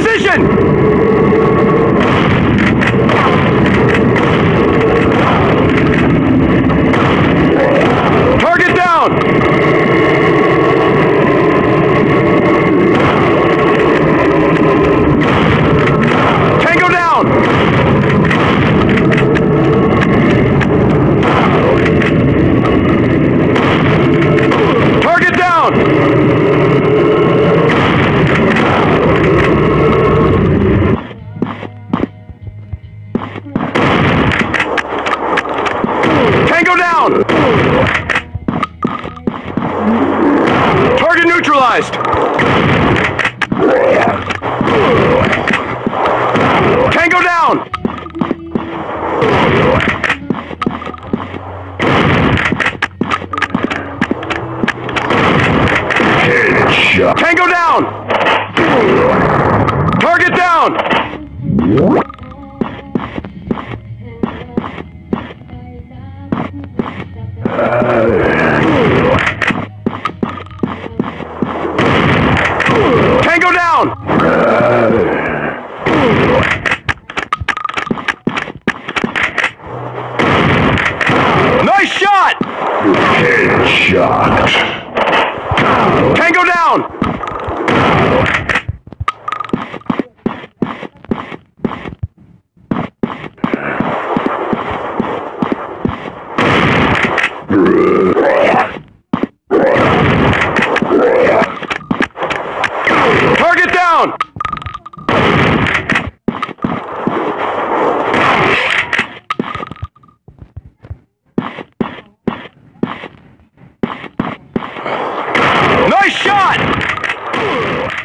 position. Tango down! Target neutralized! Tango down! Tango down! Target down! Tango down! Nice shot! Headshot. Tango down! Nice shot!